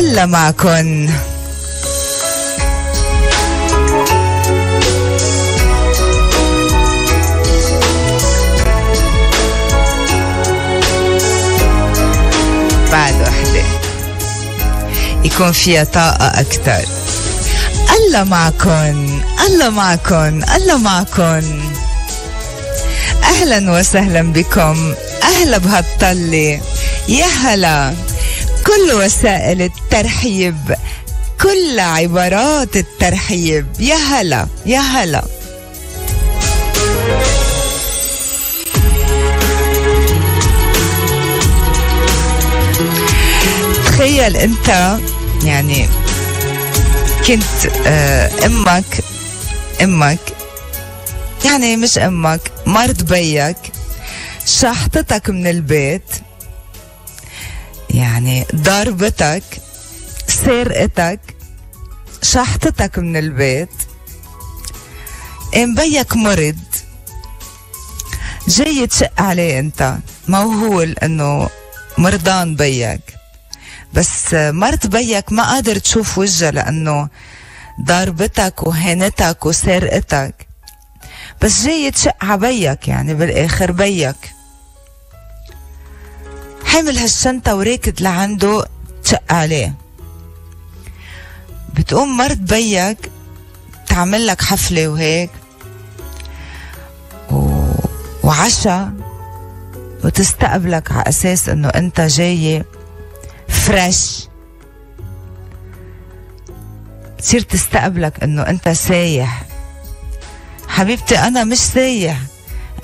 الله معكن. بعد وحدة. يكون فيها طاقة أكثر الله معكن. الله معكن. الله معكن. أهلا وسهلا بكم. أهلا بهالطلة. يا هلا. كل وسائل الترحيب كل عبارات الترحيب. يا هلا يا هلا. تخيل انت يعني كنت آه، أمك أمك يعني مش أمك مرت بيك شحطتك من البيت يعني ضربتك سرقتك شحطتك من البيت. ام بيك مرض جاي تشق عليه أنت. موهول إنه مرضان بيك. بس مرت بيك ما قادر تشوف وجهها لأنه ضربتك وهنتك وسرقتك. بس جاي تشق عبيك يعني بالآخر بيك. حمل هالشنطة وركض لعنده تشق عليه بتقوم مرت بيك تعمل لك حفلة وهيك. وعشا وتستقبلك على أساس إنه أنت جاي فريش تصير تستقبلك إنه أنت سايح. حبيبتي أنا مش سايح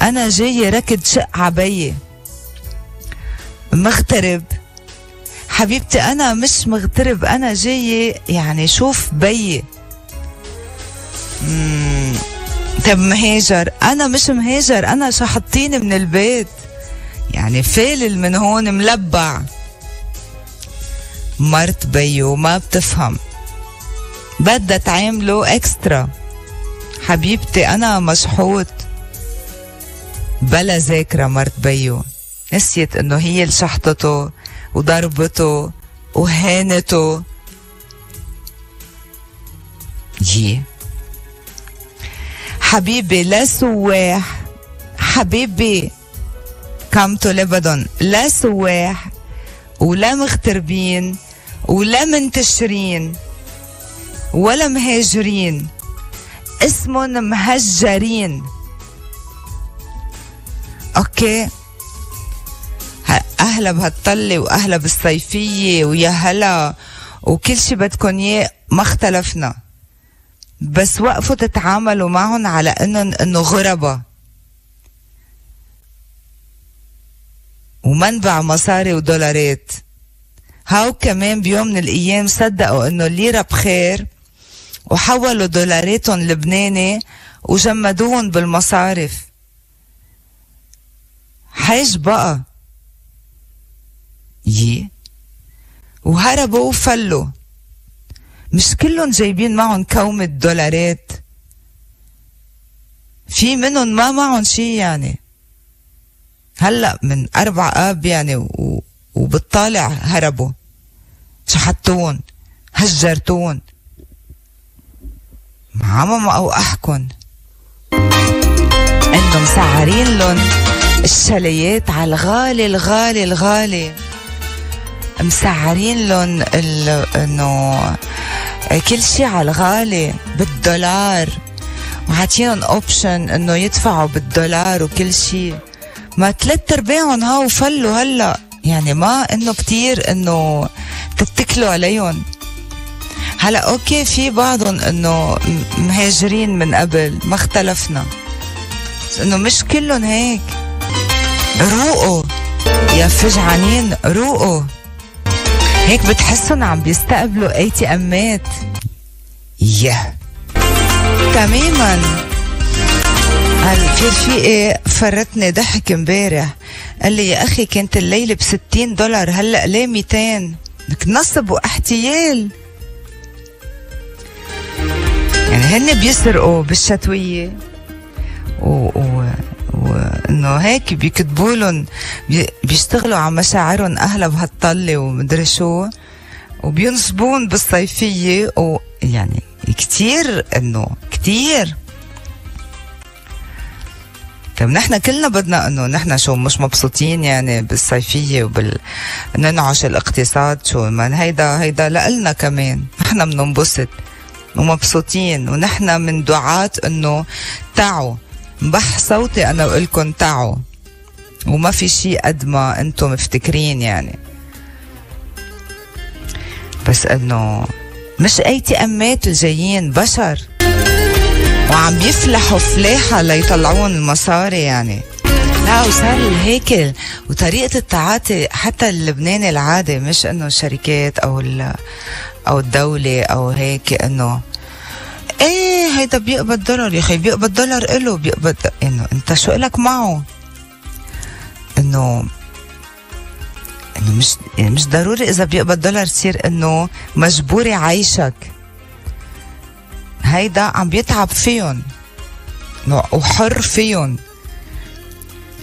أنا جاي ركض شق عبيي مغترب. حبيبتي أنا مش مغترب أنا جاي يعني شوف بيي. طب مهاجر أنا مش مهاجر أنا شحطيني من البيت؟ يعني فالل من هون ملبع. مرت بيو ما بتفهم. بدها تعامله اكسترا حبيبتي أنا مشحوط بلا ذاكرة مرت بيو. نسيت إنه هي اللي شحطته وضربته وهانته. يي حبيبي لا سواح. حبيبي come to لا سواح ولا مغتربين ولا منتشرين ولا مهاجرين. اسمهم مهجرين. okay؟ أهلا بهالطلة وأهلا بالصيفية ويا هلا. وكل شي بدكن إياه ما اختلفنا. بس وقفوا تتعاملوا معهم على إنهم إنه غربة. ومنبع مصاري ودولارات. هاو كمان بيوم من الأيام صدقوا إنه الليرة بخير وحولوا دولاراتهم لبناني وجمدوهم بالمصارف. حيش بقى. يي وهربوا وفلوا. مش كلهم جايبين معهم كومة دولارات في منهم ما معهم شي يعني. هلأ من أربع آب يعني. وبالطالع هربوا. شحتون هجرتون أو أحكن. انه مسعرين لهم الشاليات على الغالي الغالي الغالي. مسعرين لهم إنه كل شيء على الغالي بالدولار. وعاطينهم option إنه يدفعوا بالدولار وكل شيء. ما ثلاث أرباعهم هاو فلوا هلأ. يعني ما إنه كتير إنه تتكلوا عليهم. هلأ okay في بعضهم إنه مهاجرين من قبل ما اختلفنا. بس إنه مش كلهم هيك. روقوا. يا فجعانين روقوا. هيك بتحسن عم بيستقبلوا اي تي امات يا تماما. في رفيقي فرتني ضحك امبارح؟ قال لي يا أخي كانت الليلة ب 60 دولار هلأ ليه 200 بدك نصب واحتيال. يعني هن بيسرقوا بالشتوية. و, و... وانه هيك بيكتبوا لهم بيشتغلوا على مشاعرهم أهلها بهالطلة ومدري شو. وبينصبون بالصيفية ويعني كتير إنه كتير. طيب نحن كلنا بدنا إنه نحن شو مش مبسوطين يعني بالصيفية وبال ننعش الاقتصاد شو ما هيدا هيدا لنا كمان. نحن بننبسط ومبسوطين ونحن من دعاة إنه تعوا. بح صوتي أنا بقول لكم تعوا. وما في شيء قد ما أنتم مفتكرين يعني. بس إنه مش أي تأمات الجايين بشر. وعم يفلحوا فلاحة ليطلعون المصاري يعني. لا وصار الهيكل وطريقة التعاطي حتى اللبناني العادي مش إنه الشركات أو أو الدولة أو هيك إنه إيه هيدا بيقبض دولار يا أخي بيقبض دولار له بيقبض إنه أنت شو لك معه إنه إنه مش يعني مش ضروري إذا بيقبض دولار تصير إنه مجبور يعيشك هيدا عم بيتعب فيهم وحر فيهم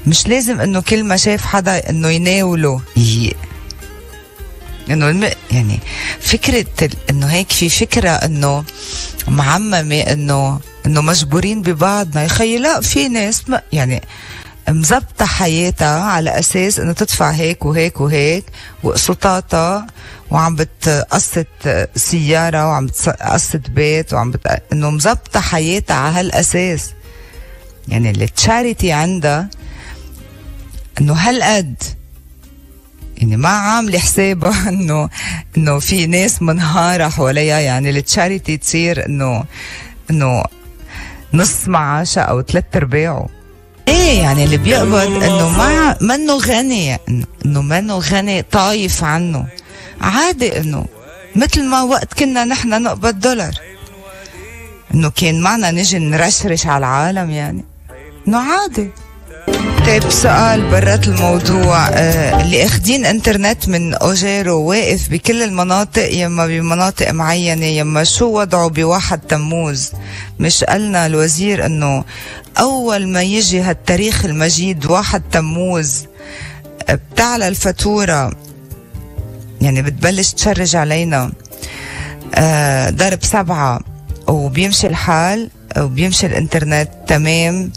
مش لازم إنه كل ما شاف حدا إنه يناوله. إنه. يعني فكرة إنه هيك في فكرة إنه معممة إنه إنه مجبورين ببعض ما يخيي لا في ناس ما يعني مزبطة حياتها على أساس إنه تدفع هيك وهيك وهيك وقسطاتها وعم بتقسط سيارة وعم بتقسط بيت وعم بت... إنه مزبطة حياتها على هالأساس. يعني التشاريتي عندها إنه هالقد يعني ما عامله حسابها إنه إنه في ناس منهارة حواليها يعني التشاريتي تصير إنه إنه نص معاشها أو ثلاث أرباعه. إيه يعني اللي بيقبض إنه ما منه غني إنه منه غني طايف عنه. عادي إنه مثل ما وقت كنا نحن نقبض دولار. إنه كان معنا نجي نرشرش على العالم يعني. إنه عادي. طيب سؤال برات الموضوع آه اللي أخدين إنترنت من أوجيرو واقف بكل المناطق يما بمناطق معينة يما شو وضعه بواحد تموز؟ مش قالنا الوزير إنه أول ما يجي هالتاريخ المجيد واحد تموز بتعلى الفاتورة. يعني بتبلش تشرج علينا. آه ضرب سبعة وبيمشي الحال وبيمشي الإنترنت تمام.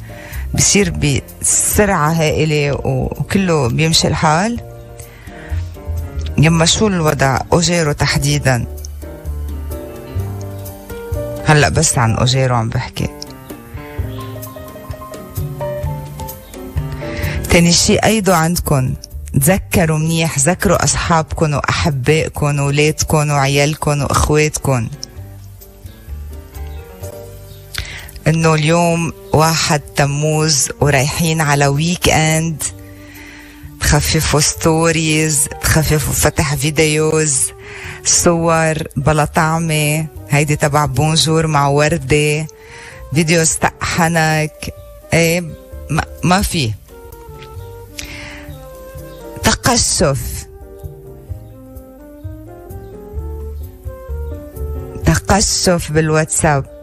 بصير بسرعة هائلة وكله بيمشي الحال. يما شو الوضع؟ أوجيرو تحديدا. هلأ بس عن أوجيرو عم بحكي. تاني شي أيضا عندكم. تذكروا منيح ذكروا أصحابكم وأحبائكم وولادكم وعيالكم وإخواتكم. إنه اليوم واحد تموز ورايحين على weekend تخففوا stories تخففوا فتح videos صور بلا طعمة. هيدي تبع bonjour مع وردة. فيديو استقحنك إيه ما, ما في. تقشف. تقشف بالواتساب.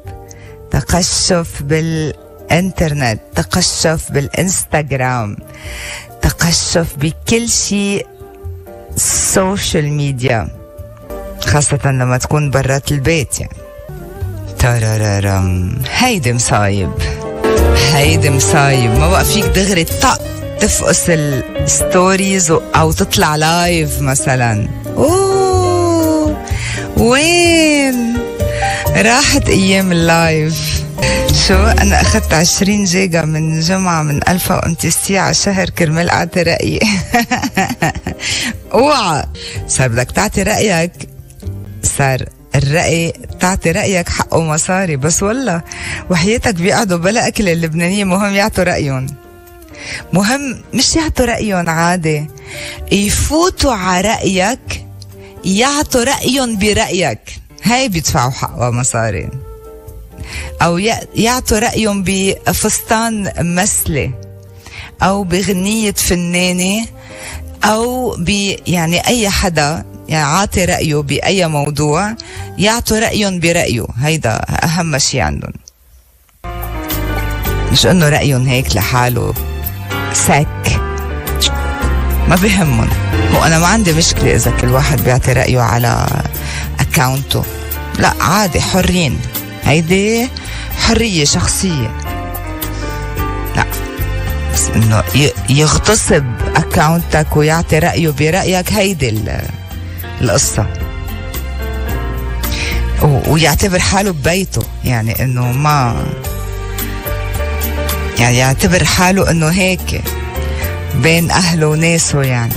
تقشف بالإنترنت تقشف بالإنستغرام تقشف بكل شيء social media خاصة لما تكون برات البيت يعني. هيدي مصايب. هيدي مصايب. ما بقى فيك دغري طق تفقس ال stories أو تطلع live مثلا. أوه! وين؟ راحت أيام ال live شو؟ أنا أخذت 20 جيجا من جمعة من الفا وانت على شهر كرمال أعطي رأيي. أوعى. صار بدك تعطي رأيك؟ صار الرأي تعطي رأيك حقه مصاري بس والله وحياتك بيقعدوا بلا أكل اللبنانيين مهم يعطوا رأيهم. مهم مش يعطوا رأيهم عادي. يفوتوا على رأيك يعطوا رأيهم برأيك. هاي بيدفعوا حقها مصاري. أو يعطوا رأيهم بفستان مسله أو بغنية فنانة أو ب يعني أي حدا يعني عاطي رأيه بأي موضوع يعطوا رأيهم برأيه. هيدا أهم شيء عندهم. مش إنه رأيهم هيك لحاله سك ما بهمهم. هو أنا ما عندي مشكلة إذا كل واحد بيعطي رأيه على اكاونته لا عادي حرين. هيدي حرية شخصية. لا بس إنه يغتصب اكاونتك ويعطي رأيه برأيك هيدي القصة. ويعتبر حاله ببيته يعني إنه ما يعني يعتبر حاله إنه هيك بين أهله وناسه يعني.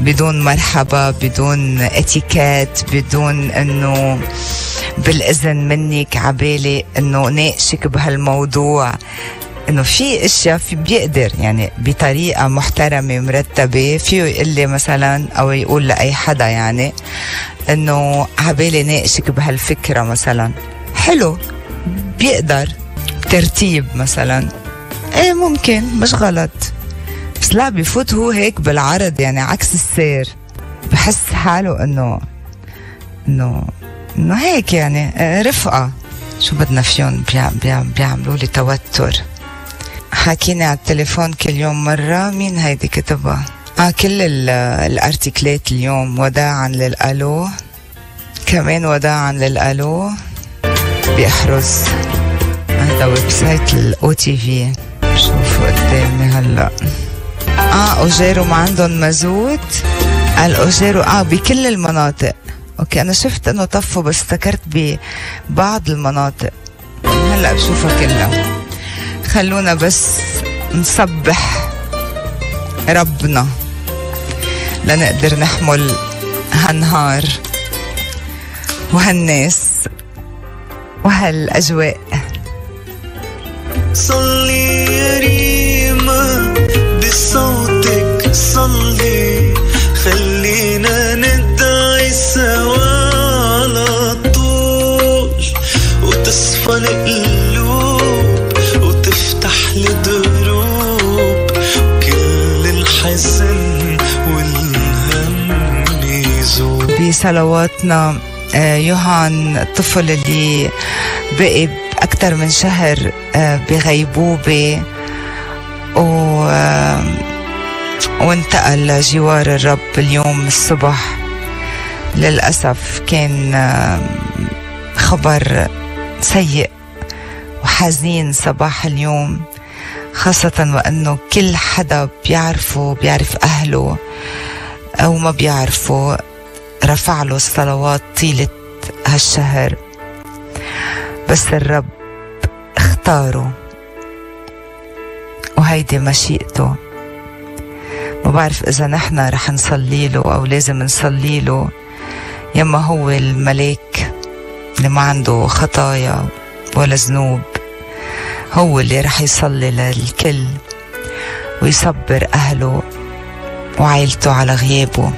بدون مرحبا بدون اتيكيت بدون إنه بالإذن منك عبالي إنه ناقشك بهالموضوع. إنه في أشياء في بيقدر يعني بطريقة محترمة مرتبة. فيه يقول لي مثلا أو يقول لأي حدا يعني إنه عبالي ناقشك بهالفكرة مثلا. حلو بيقدر. ترتيب مثلا. إيه ممكن مش غلط. بس لا بفوت هو هيك بالعرض يعني عكس السير. بحس حاله إنه إنه إنه هيك يعني آه، رفقة. شو بدنا فيهم؟ بيعملوا لي توتر. حاكيني على التليفون كل يوم مرة. مين هيدي كتبها؟ آه كل الأرتيكلات اليوم. وداعا للألو. كمان وداعا للألو. بيحرز هذا website ال OTV شوفوا قدامي هلأ. آه أوجيرو ما عندهم مازوت الأوجيرو آه بكل المناطق. okay أنا شفت إنه طفوا بس افتكرت ببعض المناطق. هلأ بشوفها كلها. خلونا بس نصبح ربنا. لنقدر نحمل هالنهار وهالناس وهالأجواء. صلي بصوتك صلي. خلينا ندعي سوا على طول. وتصفى القلوب وتفتح الدروب كل الحزن والهم يزول بصلواتنا آه، يوهان الطفل اللي بقي أكثر من شهر آه، بغيبوبة. و وانتقل لجوار الرب اليوم الصبح. للأسف كان خبر سيء وحزين صباح اليوم خاصة وأنه كل حدا بيعرفه بيعرف أهله أو ما بيعرفه رفع له الصلوات طيلة هالشهر. بس الرب اختاره. وهيدي مشيئته. ما بعرف إذا نحن رح نصلي له أو لازم نصلي له. يما هو الملاك اللي ما عنده خطايا ولا ذنوب. هو اللي رح يصلي للكل ويصبر أهله وعائلته على غيابه.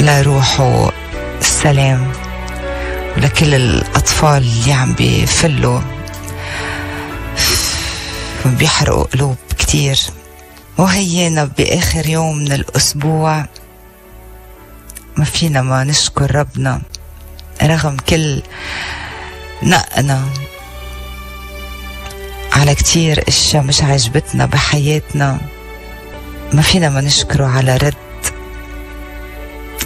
لروحه السلام ولكل الأطفال اللي عم بيفلوا. بيحرقوا قلوب كتير. وهينا بآخر يوم من الأسبوع ما فينا ما نشكر ربنا رغم كل نقنا على كتير أشياء مش عجبتنا بحياتنا. ما فينا ما نشكره على رد.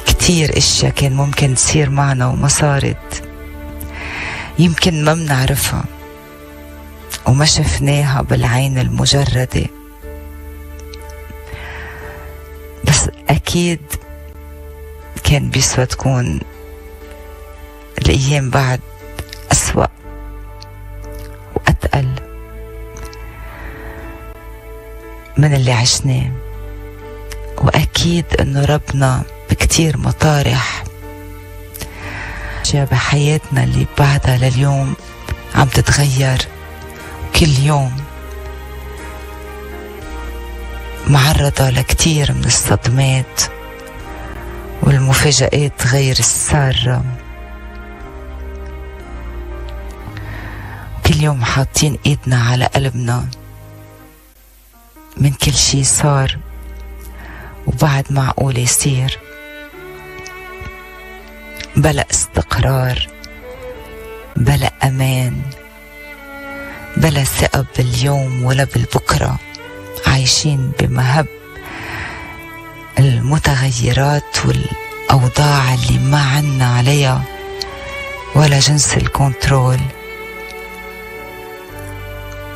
كتير أشياء كان ممكن تصير معنا وما صارت. يمكن ما بنعرفها. وما شفناها بالعين المجردة. بس أكيد كان بيسوى تكون الأيام بعد أسوأ وأتقل من اللي عشناه. وأكيد أنه ربنا بكتير مطارح بحياتنا اللي بعدها لليوم عم تتغير. كل يوم. معرضة لكتير من الصدمات والمفاجآت غير السارة. كل يوم حاطين إيدنا على قلبنا من كل شي صار وبعد معقول يصير. بلا استقرار بلا أمان. بلا ثقة باليوم ولا بالبكرة عايشين بمهب المتغيرات والأوضاع اللي ما عنا عليها ولا جنس الكنترول.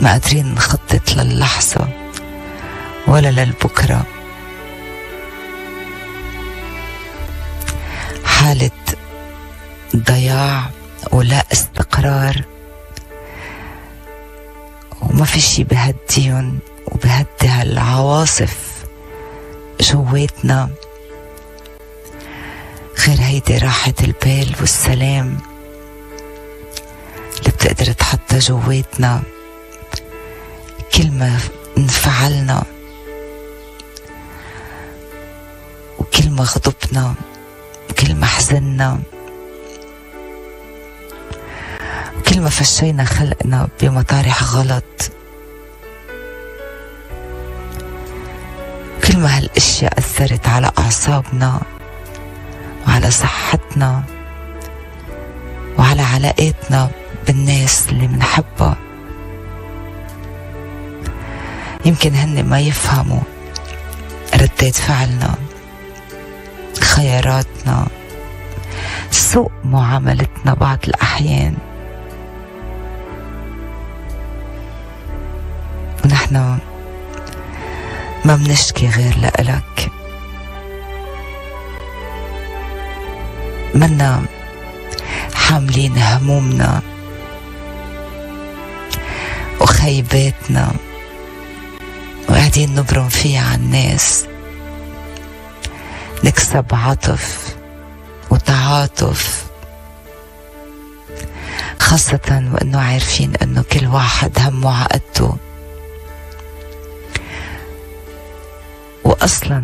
ما قادرين نخطط للحظة ولا للبكرة. حالة ضياع ولا استقرار وما في شي بهديهم وبهدي هالعواصف جواتنا. غير هيدي راحة البال والسلام اللي بتقدر تحطها جواتنا. كل ما انفعلنا وكل ما غضبنا وكل ما حزنا وكل ما فشينا خلقنا بمطارح غلط. كل ما هالأشياء أثرت على أعصابنا وعلى صحتنا وعلى علاقاتنا بالناس اللي منحبها. يمكن هن ما يفهموا ردة فعلنا خياراتنا سوء معاملتنا بعض الأحيان. ونحن ما بنشكي غير لإلك. منا حاملين همومنا وخيباتنا وقاعدين نبرم فيها على الناس. نكسب عطف وتعاطف خاصة وإنه عارفين إنه كل واحد همه عقدته واصلا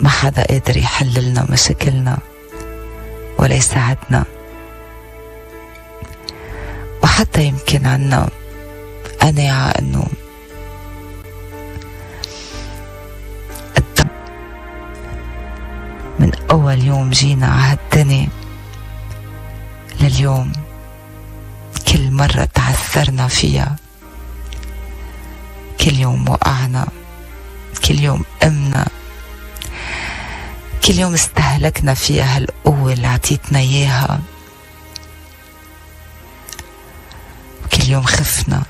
ما حدا قادر يحل لنا مشاكلنا ولا يساعدنا. وحتى يمكن عنا قناعة إنه من أول يوم جينا على هالدنيا لليوم كل مرة تعثرنا فيها كل يوم وقعنا. كل يوم قمنا كل يوم استهلكنا فيها هالقوة اللي عطيتنا إياها. وكل يوم خفنا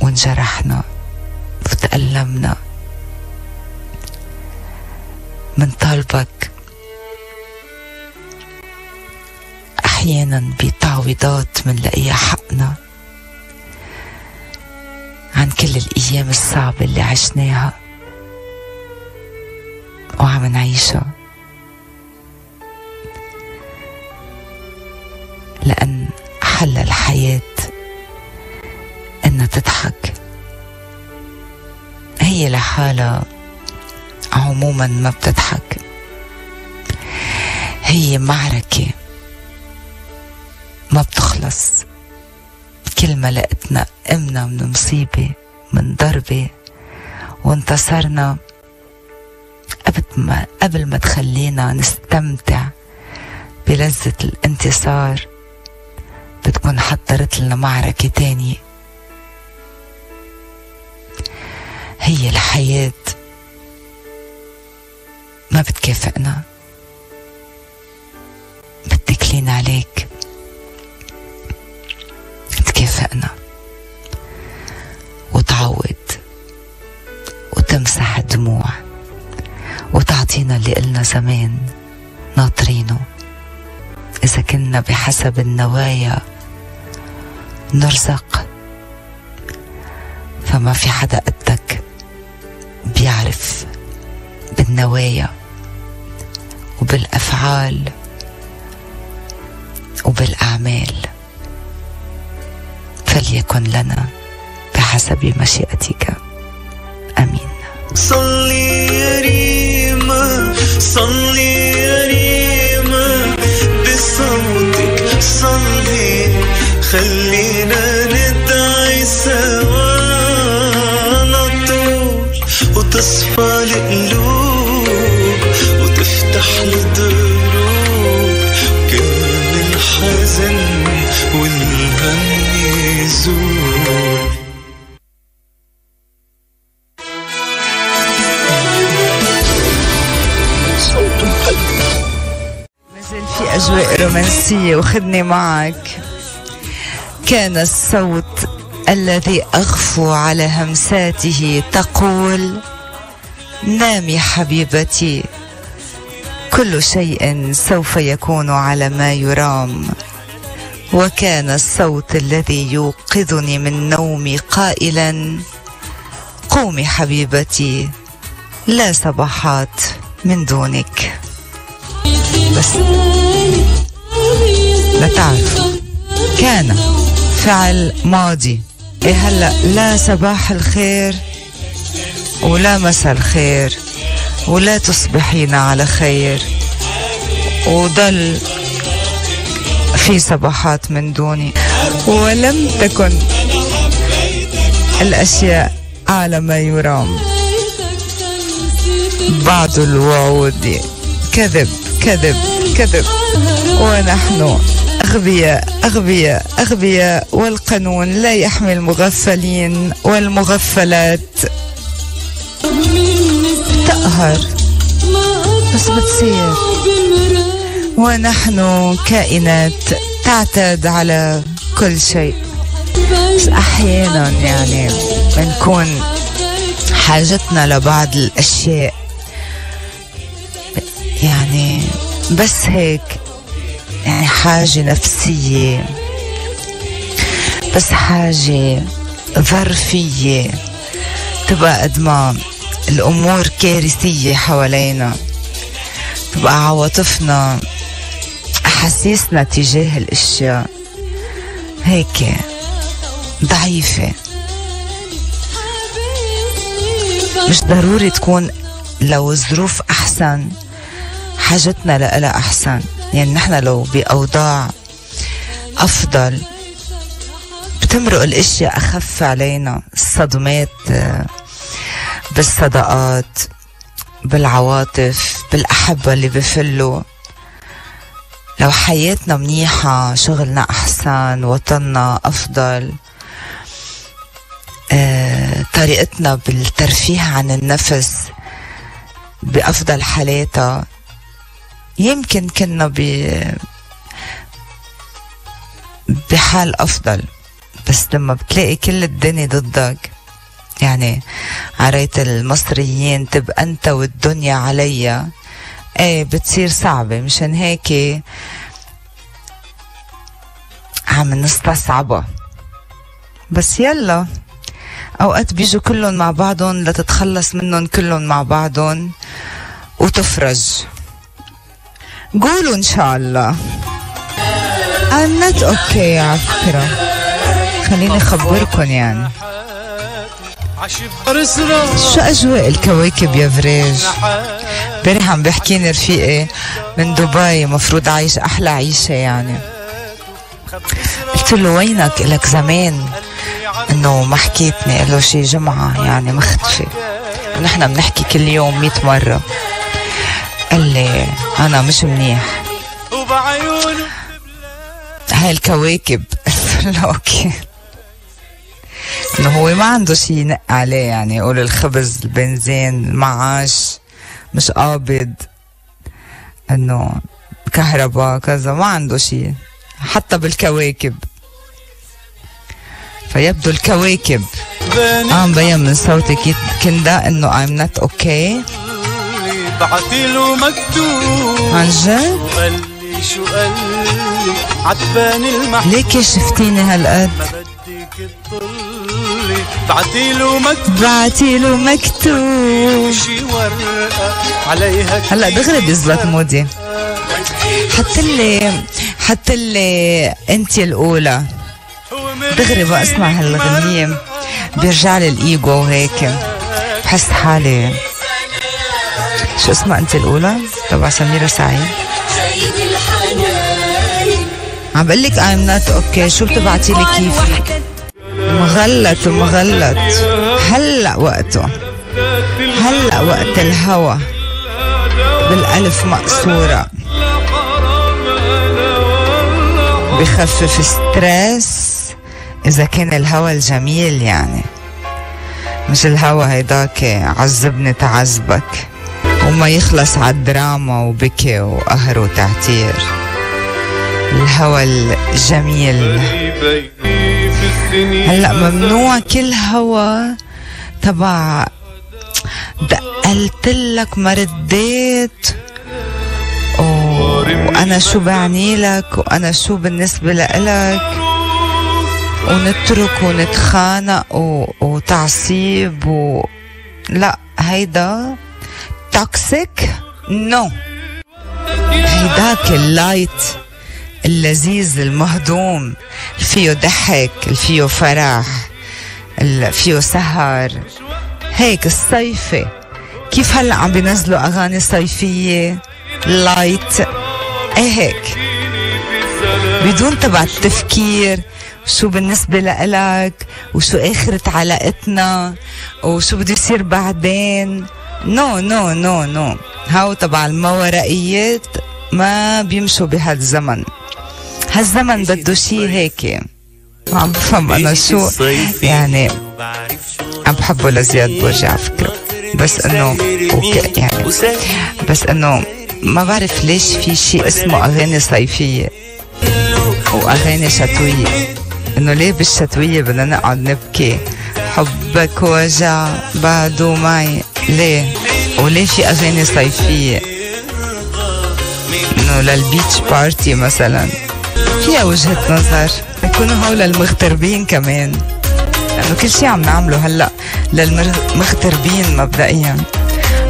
وانجرحنا وتألمنا. من طالبك أحيانا بتعويضات منلاقيها حقنا. عن كل الأيام الصعبة اللي عشناها وعم نعيشها. لأن حل الحياة إنها تضحك. هي لحالها عموما ما بتضحك. هي معركة ما بتخلص. كل ما لقتنا قمنا من مصيبة من ضربة وانتصرنا قبل ما قبل ما تخلينا نستمتع بلذة الانتصار. بتكون حضرت لنا معركة تانية. هي الحياة. ما بتكافئنا. بتكلين عليك. تكافئنا وتعوض وتمسح الدموع. وتعطينا اللي قلنا زمان. ناطرينه. إذا كنا بحسب النوايا. نرزق. فما في حدا قدك بيعرف بالنوايا. وبالأفعال. وبالأعمال. فليكن لنا بحسب مشيئتك. آمين. صلي يا ريما صلي يا ريما بصوتك صلي خلينا ندعي سوا على طول وتصفى القلوب وتفتح الدروب مازال في أجواء رومانسية وخذني معك. كان الصوت الذي أغفو على همساته تقول نامي حبيبتي كل شيء سوف يكون على ما يرام. وكان الصوت الذي يوقظني من نومي قائلا قومي حبيبتي لا صباحات من دونك. بس. لا تعرف. كان فعل ماضي. إيه هلا لا صباح الخير ولا مساء الخير ولا تصبحين على خير. وضل في صباحات من دوني. ولم تكن الأشياء على ما يرام. بعض الوعود كذب كذب كذب. ونحن أغبياء أغبياء أغبياء. والقانون لا يحمي المغفلين والمغفلات. تقهر بس بتصير. ونحن كائنات تعتاد على كل شيء. بس أحيانا يعني بنكون حاجتنا لبعض الأشياء. يعني بس هيك يعني حاجة نفسية بس حاجة ظرفية تبقى قد ما الأمور كارثية حوالينا تبقى عواطفنا أحاسيسنا تجاه الأشياء هيك ضعيفة. مش ضروري تكون لو الظروف أحسن حاجتنا لها أحسن. يعني نحن لو بأوضاع أفضل بتمرق الأشياء أخف علينا. الصدمات بالصداقات بالعواطف بالأحبة اللي بفلوا. لو حياتنا منيحة شغلنا أحسن وطننا أفضل آه، طريقتنا بالترفيه عن النفس بأفضل حالاتها. يمكن كنا ب بحال أفضل بس لما بتلاقي كل الدنيا ضدك يعني عريت المصريين تبقى أنت والدنيا عليا. إيه بتصير صعبة مشان هيك عم نستصعبها بس يلا اوقات بيجوا كلهم مع بعضهم لتتخلص منهم كلهم مع بعضهم وتفرج قولوا ان شاء الله I'm not okay على فكرة خليني اخبركم يعني شو أجواء الكواكب يا فريج امبارح عم بيحكيني رفيقي من دبي مفروض عايش أحلى عيشة يعني. قلت له وينك لك زمان؟ إنه ما حكيتني له شي جمعة يعني مختفي. ونحن بنحكي كل يوم مئة مرة. قال لي أنا مش منيح. هاي الكواكب. قلت له أوكي. إنه هو ما عنده شيء ينق عليه يعني يقول الخبز البنزين المعاش مش قابض إنه كهرباء كذا ما عنده شيء حتى بالكواكب. فيبدو الكواكب. آه مبين من صوتي كندا إنه I'm not okay. بعتيله مكتوب عن جد؟ شو قال لي عتباني المحبوب ليه كشفتيني هالقد؟ بعتيله مكتوب بعتيله مكتوب شي ورقة عليها هلا دغري بيزبط مودي. حتى اللي حتى اللي أنت الأولى. دغري بسمع هالغنية بيرجع لي الإيجو هيك. بحس حالي. شو اسمها أنت الأولى؟ تبع سميرة سعيد. عم بقول لك I'm not okay. شو بتبعتي لي كيفك مغلط مغلط. هلأ وقته. هلأ وقت الهوى. بالألف مقصورة. بخفف ستريس إذا كان الهوى الجميل يعني. مش الهوى هيداك عذبني تعذبك. وما يخلص عالدراما وبكي وقهر وتعتير. الهوى الجميل. هلا ممنوع كل هوا تبع دقلت لك ما رديت. وأنا شو بعني لك؟ وأنا شو بالنسبة لك ونترك ونتخانق وتعصيب و... لا هيدا toxic no هيداك ال light اللذيذ المهضوم فيه ضحك فيه فرح فيه سهر. هيك الصيفي كيف هلأ عم بينزلوا أغاني صيفية؟ light إيه هيك؟ بدون تبع التفكير. شو بالنسبة لإلك؟ وشو آخرة علاقتنا؟ وشو بده يصير بعدين؟ no no no no هاو تبع الماورائيات ما بيمشوا بهالزمن. هالزمن بده شي هيك. عم بفهم أنا شو يعني عم بحبه لزياد بوجي على فكرة. بس إنه يعني بس إنه ما بعرف ليش في شيء اسمه أغاني صيفية واغاني شتوية. إنه ليه بالشتوية بدنا نقعد نبكي؟ حبك وجع بعده معي ليه؟ وليه في أغاني صيفية؟ إنه لل beach party مثلا. فيها وجهة نظر. يكونوا هول المغتربين كمان. لأنه كل شيء عم نعمله هلأ للمغتربين مبدئيا.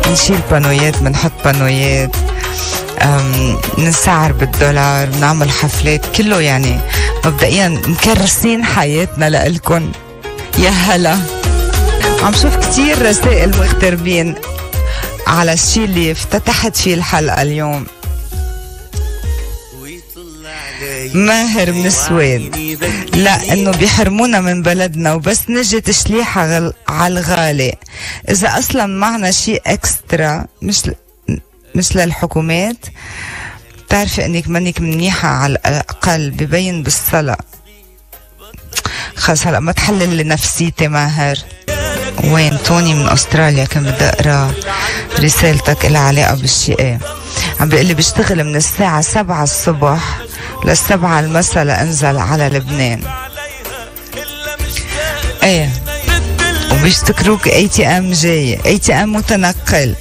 بنشيل بانويات بنحط بانويات نسعر بالدولار بنعمل حفلات. كله يعني مبدئيا مكرسين حياتنا لإلكن. يا هلا. عم شوف كتير رسائل مغتربين على الشيء اللي افتتحت فيه الحلقة اليوم. ماهر من السويد. لا إنه بيحرمونا من بلدنا وبس نجي تشليحة على الغالي. إذا أصلا معنا شيء إكسترا مش مش للحكومات بتعرفي إنك منك منيحة على الأقل ببين بالصلاة. خلص هلا ما تحلل لي نفسيتي ماهر. وين؟ توني من أستراليا كان بدي أقرأ رسالتك لها علاقة بالشيء. إيه عم بيقول لي بشتغل من الساعة سبعة الصبح للسبعة المساء لأنزل على لبنان. إيه. وبيشتكروك اي تي ام جاي. اي تي ام متنقل.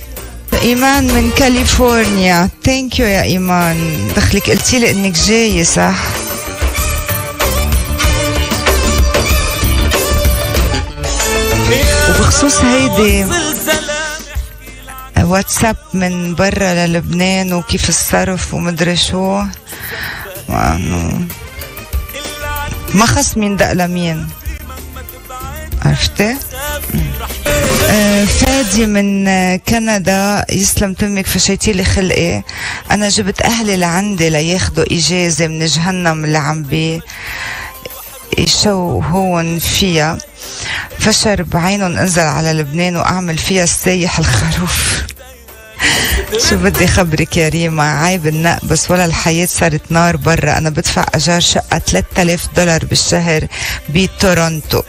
إيمان من كاليفورنيا. thank you يا إيمان. دخلك قلتي لي إنك جاية صح؟ وبخصوص هيدي واتساب من برا للبنان وكيف الصرف ومدري شو. ما خص مين دق لمين. عرفتي؟ آه، فادي من كندا يسلم تمك فشيتي لي خلقي. أنا جبت أهلي لعندي لياخدوا إجازة من جهنم اللي عم بي يشوهون فيها فشر بعينهم انزل على لبنان وأعمل فيها السايح الخروف. شو بدي خبرك يا ريما؟ عيب النق بس ولا الحياة صارت نار برا. أنا بدفع أجار شقة 3000 دولار بالشهر بتورونتو.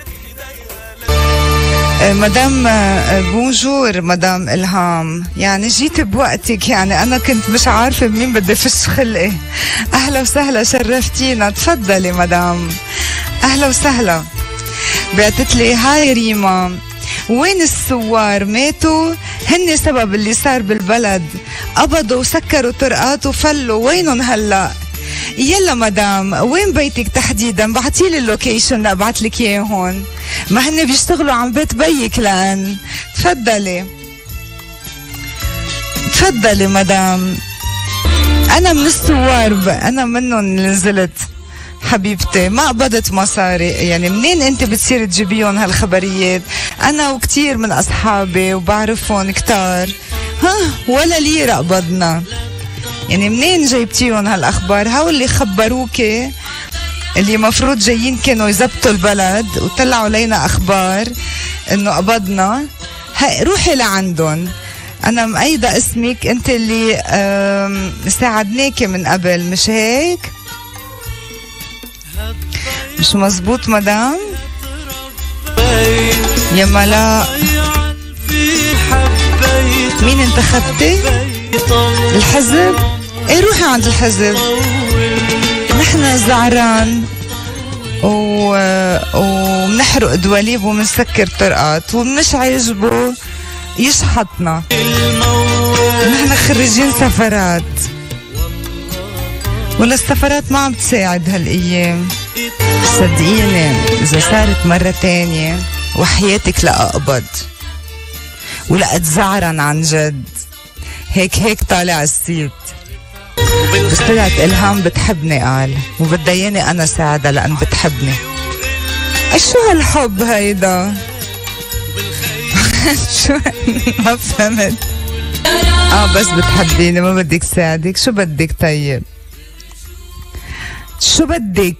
آه، مدام آه، بونجور مدام إلهام. يعني جيت بوقتك يعني أنا كنت مش عارفة بمين بدي فش خلقي. أهلا وسهلا شرفتينا. تفضلي مدام. أهلا وسهلا. بعتت لي hi ريما. وين الثوار ماتوا. هن سبب اللي صار بالبلد. قبضوا وسكروا طرقات وفلوا. وينهم هلا؟ يلا مدام وين بيتك تحديدا؟ بعتي لي ال location لابعت لك إياه هون. ما هن بيشتغلوا عن بيت بيك لأن تفضلي. تفضلي مدام. أنا من الثوار أنا منهم نزلت. حبيبتي ما قبضت مصاري. يعني منين أنت بتصير تجيبيهم هالخبريات؟ أنا وكتير من أصحابي وبعرفهم كتار. ها ولا ليرة قبضنا. يعني منين جايبتيهم هالأخبار؟ هول اللي خبروكي اللي مفروض جايين كانوا يزبطوا البلد وطلعوا علينا أخبار إنه قبضنا؟ روحي لعندهم. أنا مأيدة اسمك أنت اللي ساعدناكي من قبل مش هيك؟ مش مزبوط مدام يا ملاء مين انتخبتي الحزب إيه روحي عند الحزب نحن زعران و... ومنحرق دواليب ومنسكر طرقات ومش عاجبه يشحطنا نحن خريجين سفرات ولا السفرات ما عم تساعد هالأيام. صدقيني إذا صارت مرة تانية وحياتك لأقبض ولا أتزعرن عن جد. هيك هيك طالع السيت بس طلعت إلهام بتحبني قال. وبدها أنا ساعدها لأن بتحبني. شو هالحب هيدا؟ شو ما فهمت. آه بس بتحبيني ما بدك ساعدك شو بدك طيب؟ شو بدك؟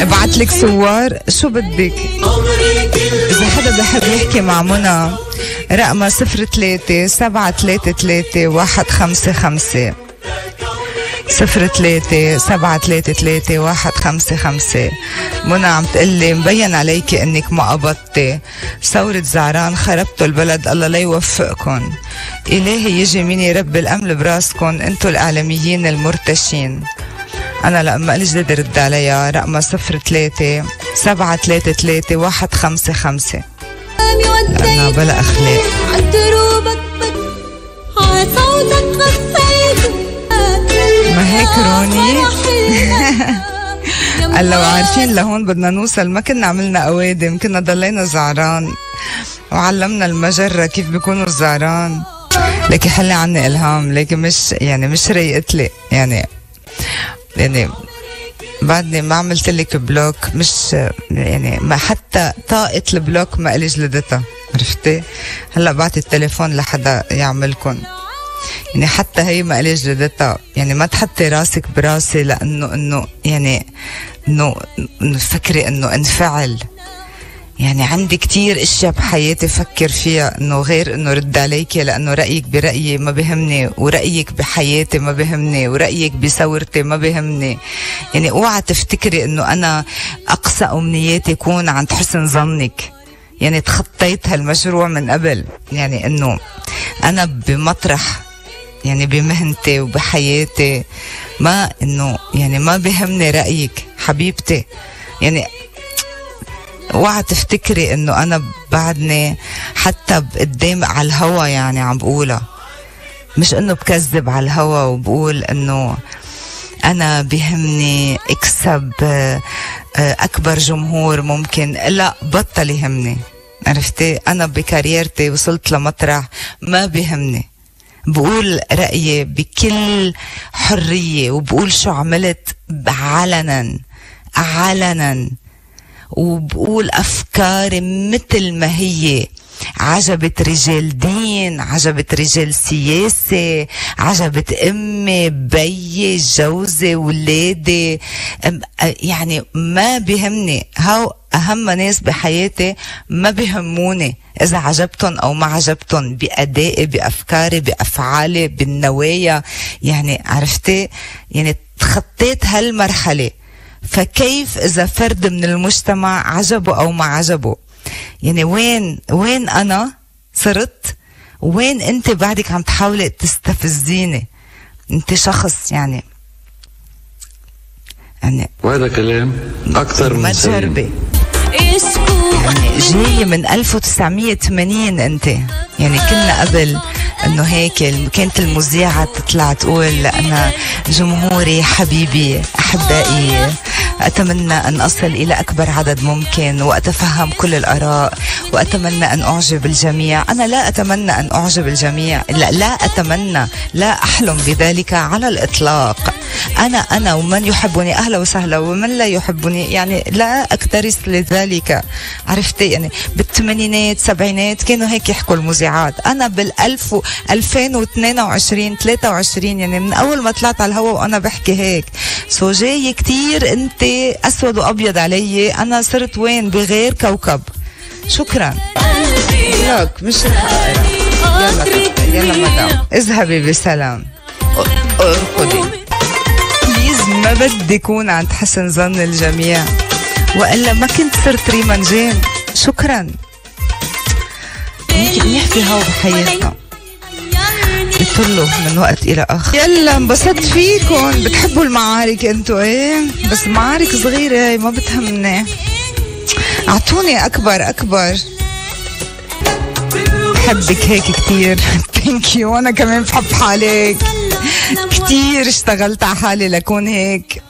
ابعت لك صور. شو بدك؟ إذا حدا بحب يحكي مع منى رقمها صفر ثلاثة سبعة ثلاثة ثلاثة واحد خمسة خمسة. صفر ثلاثة سبعة ثلاثة ثلاثة واحد خمسة خمسة. منى عم تقلي مبين عليك إنك ما قبضتي. ثورة زعران خربتوا البلد الله لا يوفقكم إلهي يجي مين يربي الأمل براسكم انتو الإعلاميين المرتشين. أنا لما الجديد رد عليها. رقمها صفر ثلاثة سبعة ثلاثة ثلاثة واحد خمسة خمسة. لأنها بلا أخلاق ما هيك روني؟ قال لو عارفين لهون بدنا نوصل. ما كنا عملنا أوادم كنا ضلينا زعران. وعلمنا المجرة كيف بيكونوا الزعران لكن حلي عني إلهام لكن مش يعني مش ريقت لي يعني. يعني بعدني ما عملت لك بلوك مش يعني ما حتى طاقة البلوك ما إلي جلدتها عرفتي؟ هلأ بعطي التليفون لحدا يعملكن. يعني حتى هي ما إلي جلدتها يعني ما تحطي راسك براسي لأنه إنه يعني إنه فكري إنه انفعل. يعني عندي كتير أشياء بحياتي فكر فيها إنه غير إنه رد عليك لأنه رأيك برأيي ما بهمني ورأيك بحياتي ما بهمني ورأيك بثورتي ما بهمني. يعني اوعى تفتكري إنه أنا أقصى أمنياتي يكون عند حسن ظنك. يعني تخطيت هالمشروع من قبل. يعني إنه أنا بمطرح يعني بمهنتي وبحياتي ما إنه يعني ما بهمني رأيك حبيبتي. يعني اوعى تفتكري انه أنا بعدني حتى قدام على الهوا يعني عم بقولها. مش انه بكذب على الهوا وبقول انه أنا بهمني اكسب آه، اكبر جمهور ممكن. لا بطل يهمني. عرفتي؟ أنا بكاريرتي وصلت لمطرح ما بهمني. بقول رأيي بكل حرية وبقول شو عملت علنا علنا. وبقول أفكاري مثل ما هي. عجبت رجال دين عجبت رجال سياسة عجبت أمي بيي جوزي ولادي يعني ما بهمني. هاو أهم ناس بحياتي ما بهموني إذا عجبتهم أو ما عجبتهم بأدائي بأفكاري بأفعالي بالنوايا. يعني عرفتي؟ يعني تخطيت هالمرحلة. فكيف إذا فرد من المجتمع عجبه أو ما عجبه؟ يعني وين وين أنا صرت؟ وين أنت بعدك عم تحاولي تستفزيني؟ أنت شخص يعني يعني وهذا كلام أكثر من تجربه جاية من 1980 أنت. يعني كنا قبل إنه هيك كانت المذيعة تطلع تقول أنا جمهوري حبيبي أحبائي أتمنى أن أصل إلى أكبر عدد ممكن وأتفهم كل الآراء وأتمنى أن أعجب الجميع. أنا لا أتمنى أن أعجب الجميع. لا لا أتمنى. لا أحلم بذلك على الإطلاق. أنا أنا ومن يحبني أهلا وسهلا ومن لا يحبني يعني لا أكترث لذلك. عرفتي؟ يعني بالثمانينات سبعينات كانوا هيك يحكوا المذيعات. أنا بالألف 2022 23 يعني من أول ما طلعت على الهواء وأنا بحكي هيك. سو جاي كتير أنت أسود وأبيض علي أنا صرت وين؟ بغير كوكب. شكرا. لك مش رح يلا يلا مدام. اذهبي بسلام. أرقدي. please ما بدي يكون عند حسن ظن الجميع. وإلا ما كنت صرت ريما نجيم شكرا. نحكي هاو بحياتنا بطله من وقت إلى آخر. يلا انبسطت فيكم. بتحبوا المعارك انتو إيه؟ بس معارك صغيرة هي ما بتهمني. أعطوني أكبر أكبر. بحبك هيك كتير. ثانك يو وأنا كمان بحب حالك. كتير اشتغلت على حالي لكون هيك.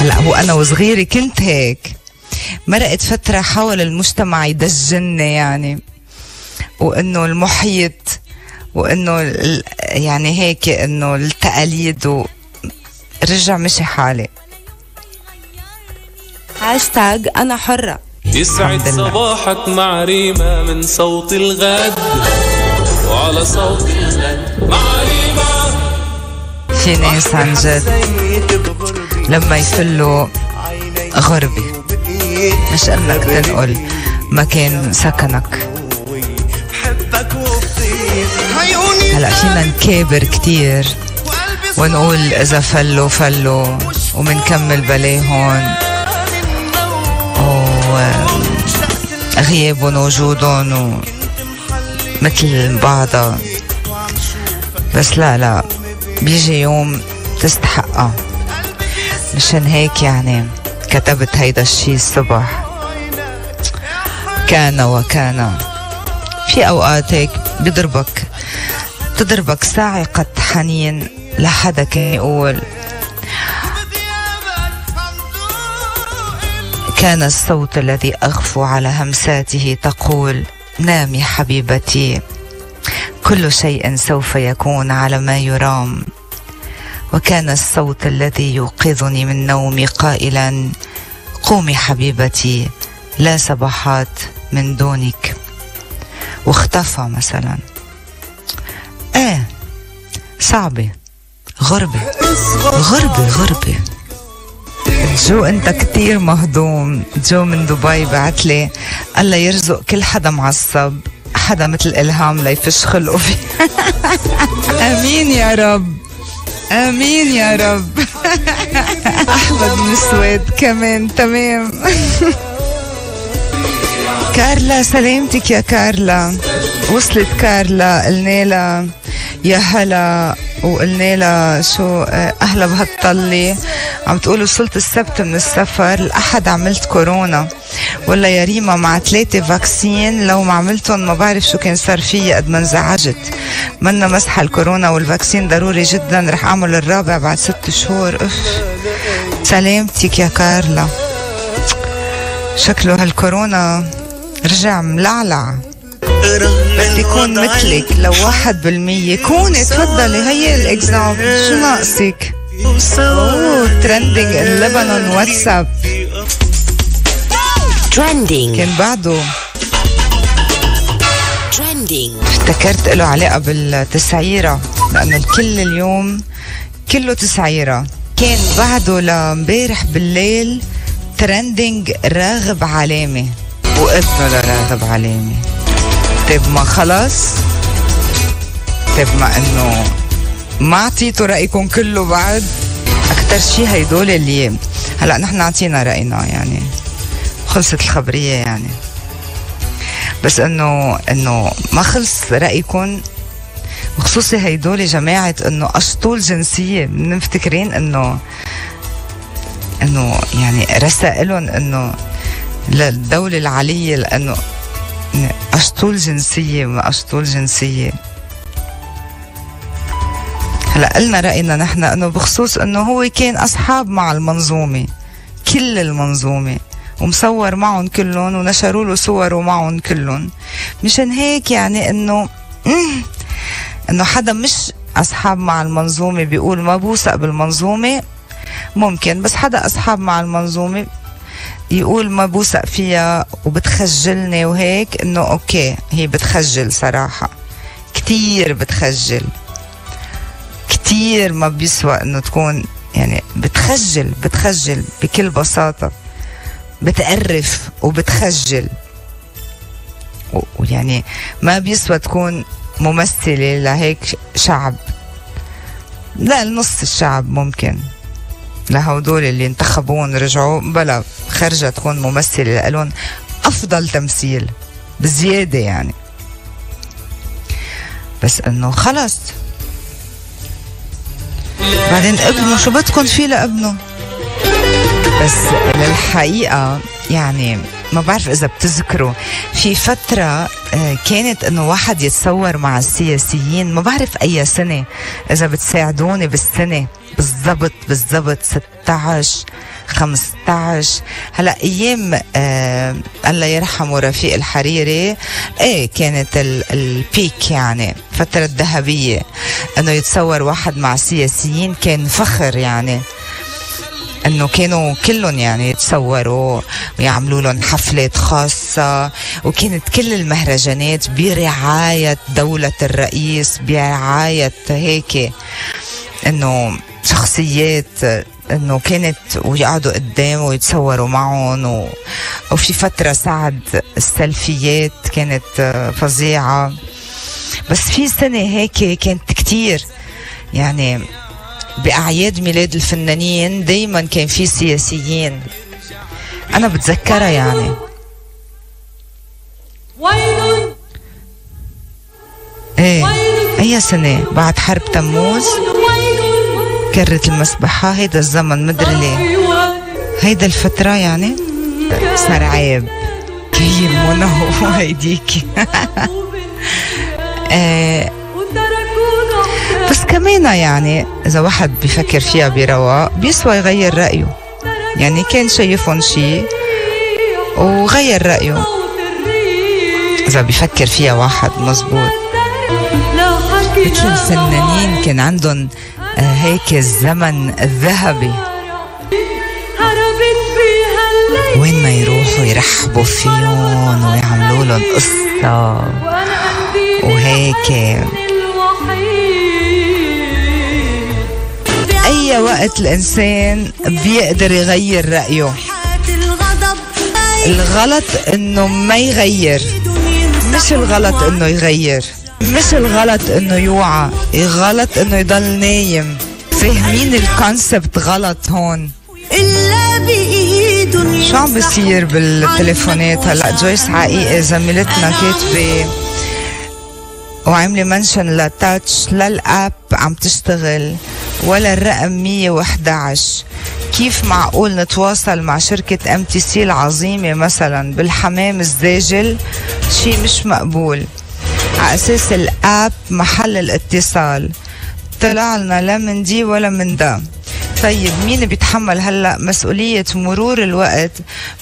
هلا هو أنا وصغيرة كنت هيك. مرقت فترة حاول المجتمع يدجني يعني. وإنه المحيط وإنه يعني هيك إنه التقاليد رجع مشي حالي. هاشتاج أنا حرة. يسعد صباحك مع ريما من صوت الغد. وعلى صوت الغد مع ريما. في ناس عن جد. لما يفلوا غربي مش انك تنقل مكان سكنك. هلا فينا نكابر كتير. ونقول إذا فلوا فلوا. ومنكمل بلاهن غيابهم وجودهم مثل بعضها بس لا لا. بيجي يوم تستحقها مشان هيك يعني كتبت هيدا الشي الصبح. كان وكان. في أوقات هيك بيضربك تضربك صاعقة حنين لحدا كان يقول كان الصوت الذي اغفو على همساته تقول نامي حبيبتي كل شيء سوف يكون على ما يرام. وكان الصوت الذي يوقظني من نومي قائلا قومي حبيبتي لا صباحات من دونك. واختفى مثلا. إيه صعبة غربة غربة غربة. جو أنت كتير مهضوم جو من دبي بعتلي الله يرزق كل حدا معصب حدا مثل إلهام ليفش خلقه فيه. آمين يا رب. آمين يا رب. أحمد من السويد كمان تمام. كارلا سلامتك يا كارلا. وصلت كارلا قلنا لها يا هلا وقلنا لها شو آه، أهلا بهالطلة. عم تقول وصلت السبت من السفر الأحد عملت كورونا. ولا يا ريما مع ثلاثة فاكسين لو ما عملتهم ما بعرف شو كان صار فيي قد ما انزعجت. منا مسحة الكورونا وال vaccine ضروري جدا رح أعمل الرابع بعد ست شهور. اف سلامتك يا كارلا. شكله هالكورونا رجع ملعلع. بدي يكون مثلك لو واحد بالمية. كوني تفضلي هي ال example شو ناقصك؟ أوه trending in لبنان what's up trending كان بعده. trending افتكرت له علاقة بالتسعيرة لأنه الكل اليوم كله تسعيرة. كان بعده لامبارح بالليل trending راغب علامة. وابنه لراغب علامة. طيب ما خلص طيب ما إنه ما اعطيتوا رأيكم كله بعد. أكثر شيء هيدول اللي هلأ نحن اعطينا رأينا يعني. خلصت الخبرية يعني. بس إنه إنه ما خلص رأيكم. وخصوصي هيدول جماعة إنه اشطول جنسية. مفتكرين إنه إنه يعني رسائلهم إنه للدولة العلية لإنه اشطول جنسية ما اشطول جنسية. هلا قلنا رأينا نحن إنه بخصوص إنه هو كان أصحاب مع المنظومة كل المنظومة ومصور معهم كلهم ونشروا له صوره معهم كلهم. مشان هيك يعني إنه إنه حدا مش أصحاب مع المنظومة بيقول ما بوثق بالمنظومة ممكن بس حدا أصحاب مع المنظومة يقول ما بوثق فيها وبتخجلني وهيك إنه أوكي هي بتخجل صراحة. كتير بتخجل. كتير ما بيسوى إنه تكون يعني بتخجل بتخجل بكل بساطة. بتقرف وبتخجل. ويعني ما بيسوى تكون ممثلة لهيك شعب. لا لنص الشعب ممكن. لهدول اللي انتخبون رجعوا بلا خرجة تكون ممثلة لألون أفضل تمثيل بزيادة يعني. بس إنه خلص. بعدين ابنه شو بدكم فيه لابنه؟ بس للحقيقة يعني ما بعرف إذا بتذكروا في فترة آه، كانت إنه واحد يتصور مع السياسيين ما بعرف أي سنة إذا بتساعدوني بالسنة. بالضبط بالضبط 16 15 هلا أيام آه الله يرحمه رفيق الحريري إيه كانت ال البيك يعني فترة ذهبية. إنه يتصور واحد مع سياسيين كان فخر يعني. إنه كانوا كلهم يعني يتصوروا ويعملوا لهم حفلات خاصة. وكانت كل المهرجانات برعاية دولة الرئيس برعاية هيك. إنه شخصيات إنه كانت ويقعدوا قدامه ويتصوروا معهم و... وفي فترة سعد السلفيات كانت فظيعة. بس في سنة هيك كانت كتير يعني بأعياد ميلاد الفنانين دايما كان في سياسيين. أنا بتذكرها يعني. إيه أي سنة بعد حرب تموز. كرت المسبحة هيدا الزمن مدري ليه. هيدا الفترة يعني صار عيب. كيف؟ منى وهيديكي آه بس كمان يعني إذا واحد بفكر فيها برواق بيسوى يغير رأيه. يعني كان شايفهم شيء وغير رأيه. إذا بفكر فيها واحد مزبوط. مثل الفنانين كان عندهم هيك الزمن الذهبي وين ما يروحوا يرحبوا فيهم ويعملوا لهم قصة. وهيك. أي وقت الإنسان بيقدر يغير رأيه. الغلط إنه ما يغير. مش الغلط إنه يغير. مش الغلط إنه يوعى الغلط إنه يضل نايم. فاهمين ال concept غلط هون؟ شو عم بيصير بالتليفونات هلا؟ جويس حقيقي زميلتنا كاتبة. وعاملة mention ل Touch لا ال app عم تشتغل ولا الرقم 111 كيف معقول نتواصل مع شركة MTC العظيمة مثلا بالحمام الزاجل؟ شيء مش مقبول. على أساس ال app محل الاتصال. طلع لنا لا من دي ولا من ده. طيب مين بيتحمل هلأ مسؤولية مرور الوقت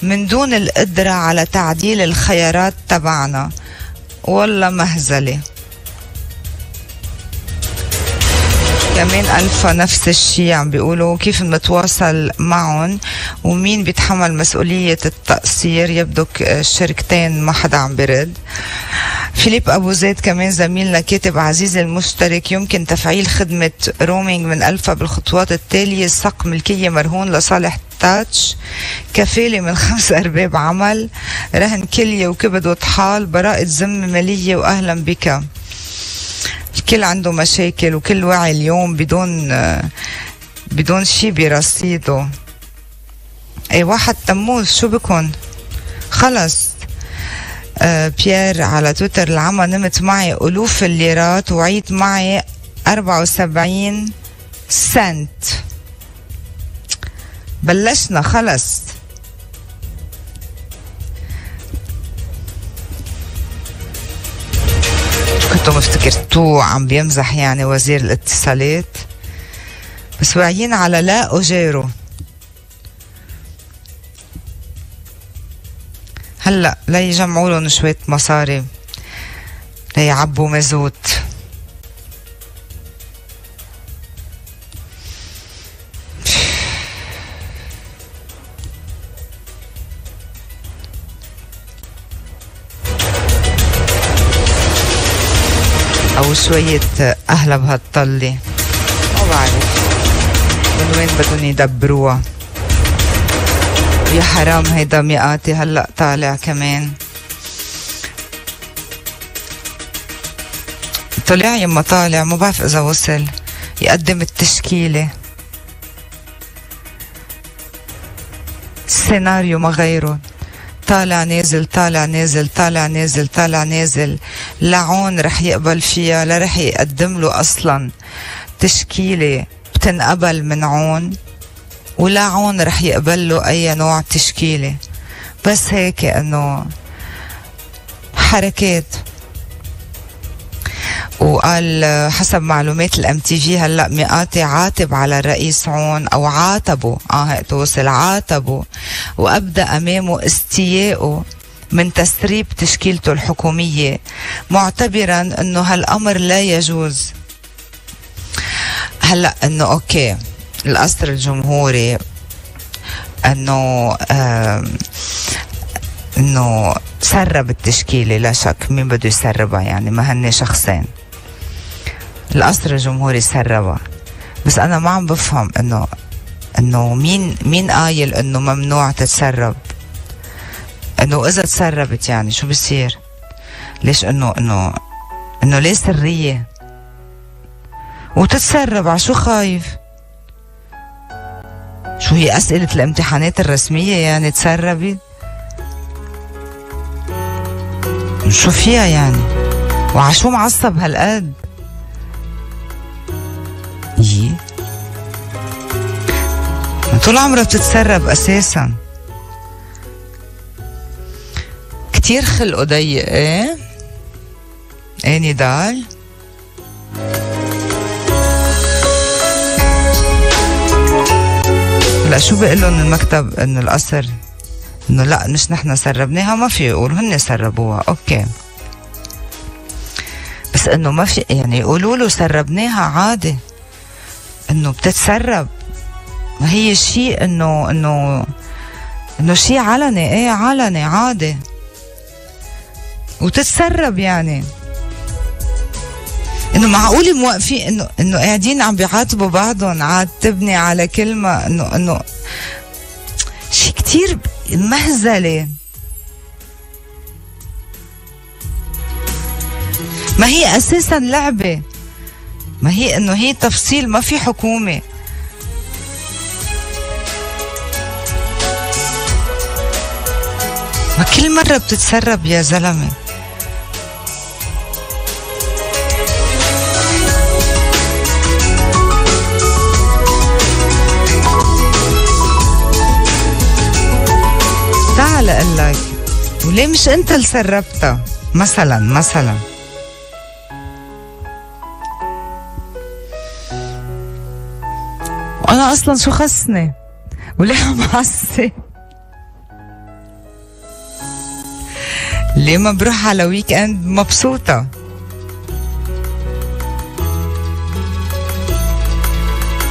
من دون القدرة على تعديل الخيارات تبعنا؟ والله مهزلة. كمان ألفا نفس الشيء عم بيقولوا كيف نتواصل معهم ومين بيتحمل مسؤولية التقصير يبدو الشركتين ما حدا عم برد فيليب أبو زيد كمان زميلنا كاتب عزيزي المشترك يمكن تفعيل خدمة roaming من ألفا بالخطوات التالية. صك ملكية مرهون لصالح Touch. كفالة من خمس أرباب عمل. رهن كلية وكبد وطحال. براءة ذمة مالية وأهلا بك. الكل عنده مشاكل وكل وعي اليوم بدون بدون شي برصيده. اي واحد تموز شو بكون خلص. آه بيير على تويتر العمى نمت معي ألوف الليرات وعيت معي 74 سنت. بلشنا خلص. مفتكرتوه عم بيمزح يعني وزير الاتصالات. بس واعيين على لا أجيره. هلا لا يجمعوا لهم شوية مصاري ليعبوا مازوت. شوية أهلا بهالطلة ما بعرف. من وين بدهم يدبروها؟ يا حرام هيدا مئاتي هلأ طالع كمان. طلع يما طالع ما بعرف إذا وصل. يقدم التشكيلة. السيناريو ما غيره طالع نازل طالع نازل طالع نازل طالع نازل. لا عون رح يقبل فيها لا رح يقدم له أصلا. تشكيلة بتنقبل من عون ولا عون رح يقبل له أي نوع تشكيلة. بس هيك إنه حركات. وقال حسب معلومات الام تي في هلأ مئاتي عاتب على الرئيس عون أو عاتبه. آه توصل عاتبه. وأبدأ أمامه استيائه من تسريب تشكيلته الحكومية معتبرا إنه هالأمر لا يجوز. هلأ إنه أوكي القصر الجمهوري إنه إنه سرب التشكيلة لا شك مين بده يسربها يعني ما هن شخصين. القصر الجمهوري سربها. بس أنا ما عم بفهم إنه إنه مين مين قايل إنه ممنوع تتسرب؟ إنه إذا تسربت يعني شو بصير؟ ليش إنه إنه إنه ليه سرية؟ وتتسرب على شو خايف؟ شو هي أسئلة الامتحانات الرسمية يعني تسربت شو فيها يعني؟ وعشو معصب هالقد؟ يي طول عمرها بتتسرب أساسا. كتير خلقه ضيق إيه؟ إيه نضال؟ لا شو بيقول لهم المكتب؟ إنه القصر إنه لا مش نحن سربناها ما في يقولوا هن سربوها. أوكي. بس إنه ما في يعني يقولوا له سربناها عادي. إنه بتتسرب. ما هي شيء إنه إنه إنه شيء علني إيه علني عادي وتتسرب يعني. إنه معقول موقفين إنه إنه قاعدين عم بيعاتبوا بعضهم عاد تبني على كلمة إنه إنه شيء كتير مهزلة. ما هي أساسا لعبة. ما هي إنه هي تفصيل ما في حكومة. ما كل مرة بتتسرب يا زلمة. تعال أقول لك وليه مش أنت اللي سربتها؟ مثلا مثلا. وأنا أصلا شو خصني وليه عم عصي ليه ما بروح على weekend مبسوطة؟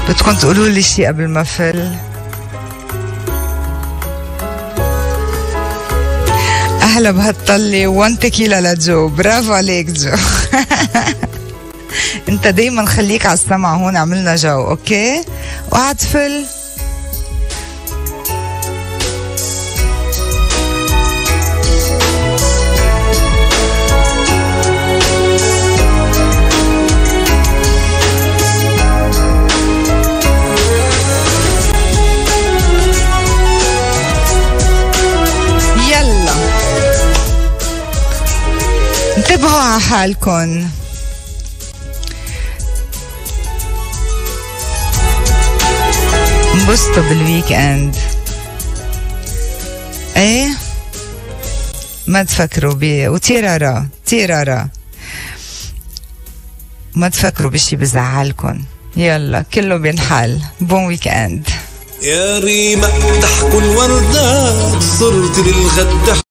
بدكم تقولوا لي شي قبل ما فل. أهلا بهالطلة one tequila لجو. برافو عليك جو. انت دايما خليك على السمع هون عملنا جو OK؟ وقعد فل. يلا. انتبهوا على حالكم. انبسطوا بال weekend. إيه؟ ما تفكروا ب وتيرارا تيرارا. ما تفكروا بشي بزعلكم يلا كله بينحل. bon week-end. يا ريمة تحكوا الوردات صرت للغد